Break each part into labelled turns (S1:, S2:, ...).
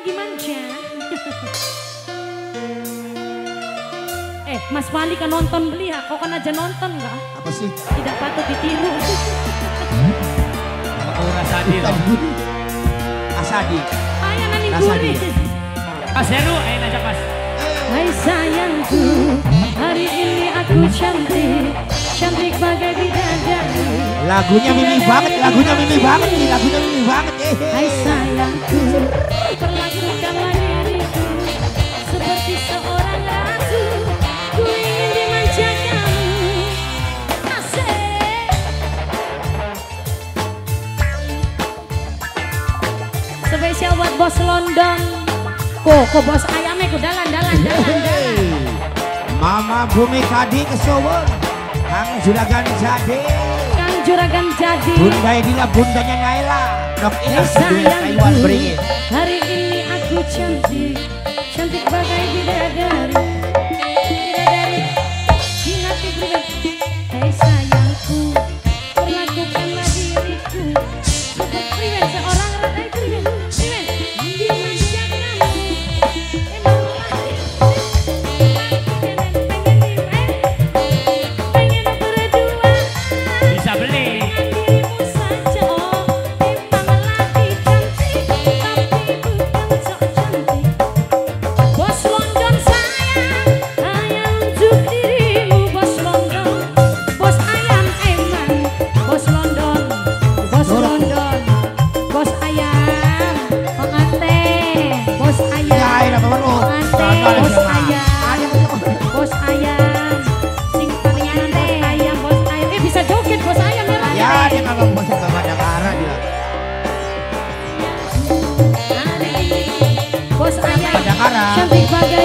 S1: lagi manja. eh, Mas Wali kan nonton beli ya? Kau kan aja nonton nggak?
S2: Apa sih?
S1: Tidak patut ditiru.
S3: Aura Sadil.
S2: Asadi.
S1: Ayah nani
S2: Rasadi.
S1: gurih.
S3: Mas Heru, ayo ajak mas.
S1: Hai sayangku, hari ini aku cantik, cantik bagai bidadari.
S2: Lagunya mimi banget, lagunya mimi banget nih, lagunya mimi banget. Eh,
S1: Hai sayangku, bos London. Kok, kok bos ayamnya ku dalan, dalan, dalan, dalan.
S2: Mama Bumi Kadi kesowo. Kang Juragan Jadi.
S1: Kang Juragan jadi.
S2: Bunda Edila, bundanya Naila. Nok
S1: Hai
S2: Ina sedunia Taiwan
S1: sayangku,
S2: beringin.
S1: hari ini aku cantik, cantik bagai. Bidadari, ayam Bos ayam
S2: ini apa baru?
S1: pengantin Bos ayam
S2: Ada betul.
S1: Bos ayam, sing pengantin ayam bos ayam. Eh bisa joget bos ayam ya?
S2: Ya, dia kagak mau sama pada arah dia.
S1: Bos ayam,
S2: Pada arah.
S1: cantik bagai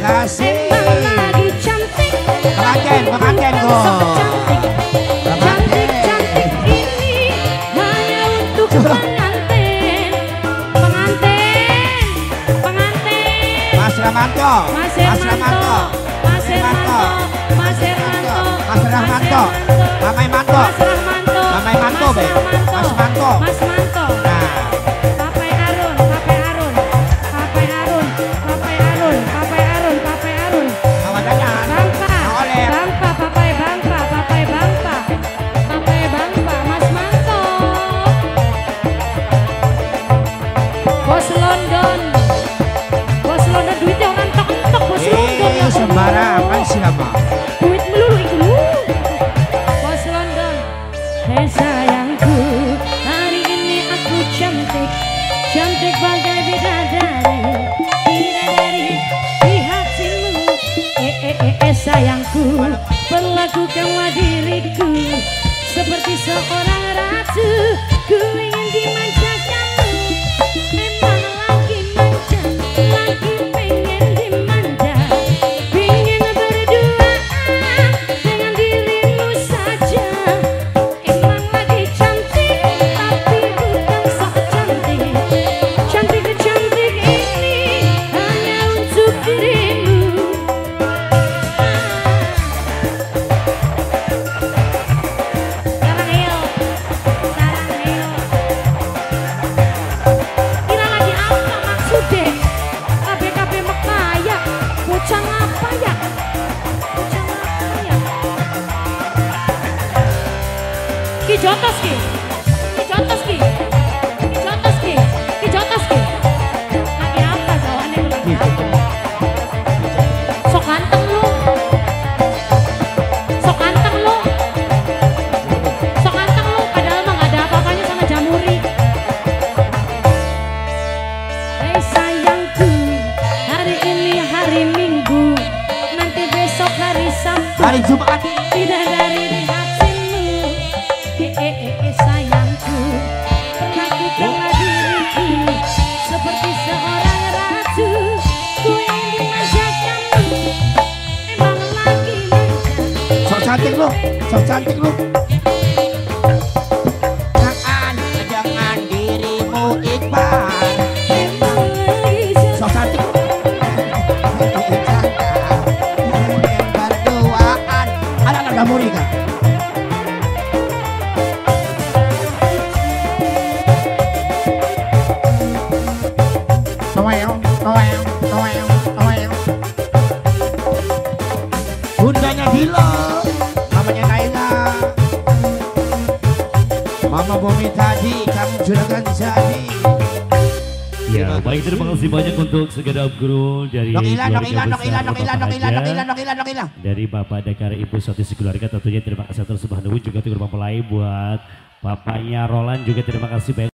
S2: kasih.
S1: Lagi cantik,
S2: Pengantin, pengantin
S1: sok cantik. Cantik, cantik ini hanya untuk pengantin. Pengantin, pengantin.
S2: Mas Ramanto.
S1: Mas Hermanto, Mas Hermanto, Mas Hermanto,
S2: Mas Rahmanto. Mamai Manto. Mamai Manto,
S1: Mas
S2: Manto.
S1: Mas Manto,
S2: siapa?
S1: duit melulu itu. Lu Bos London Hei sayangku Hari ini aku cantik. Cantik bagai bidadari. Bidadari di hatimu. Eh eh eh eh sayangku Perlakukanlah diriku Hanya untuk
S2: cantik lu, sok cantik lu. Jangan, jangan dirimu Iqbal. Sok cantik. Berduaan. Ada kan? Toel, toel, toel, Bomi tadi, kamu juragan jadi.
S3: Ya, baik terima kasih banyak untuk segera guru dari dari Bapak Dakar Ibu satu sekeluarga tentunya terima kasih atas subhanahu juga terima mempelai buat bapaknya Roland juga terima kasih banyak